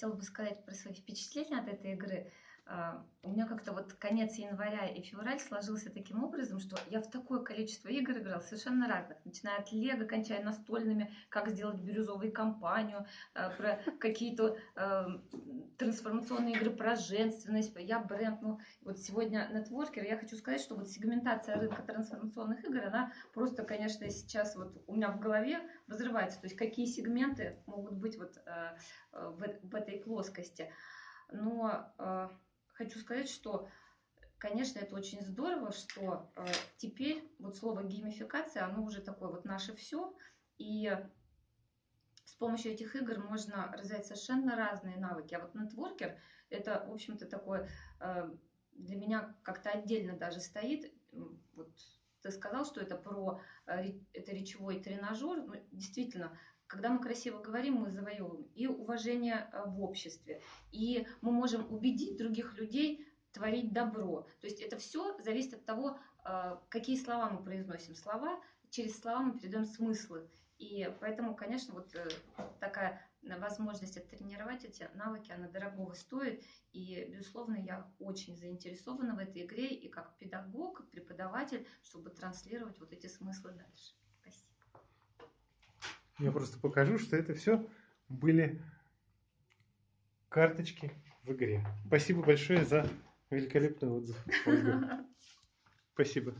хотела бы сказать про свои впечатления от этой игры. А, у меня как-то вот конец января и февраль сложился таким образом, что я в такое количество игр играла, совершенно разных, начиная от Лего, кончая настольными, как сделать бирюзовую компанию, а, про какие-то э, трансформационные игры про женственность, я бренд. Ну, вот сегодня нетворкер, я хочу сказать, что вот сегментация рынка трансформационных игр, она просто, конечно, сейчас вот у меня в голове взрывается. То есть какие сегменты могут быть вот э, в, в этой плоскости. Но э, хочу сказать, что, конечно, это очень здорово, что э, теперь вот слово геймификация, оно уже такое вот наше все, и помощью этих игр можно развивать совершенно разные навыки. А вот нетворкер это, в общем-то, такое э, для меня как-то отдельно даже стоит. Вот ты сказал, что это про э, это речевой тренажер. Ну, действительно, когда мы красиво говорим, мы завоевываем и уважение э, в обществе, и мы можем убедить других людей творить добро. То есть это все зависит от того, какие слова мы произносим. Слова, через слова мы передаем смыслы. И поэтому, конечно, вот э, такая возможность оттренировать эти навыки, она дорогого стоит. И, безусловно, я очень заинтересована в этой игре и как педагог, как преподаватель, чтобы транслировать вот эти смыслы дальше. Я просто покажу, что это все были карточки в игре. Спасибо большое за великолепный отзыв. Спасибо.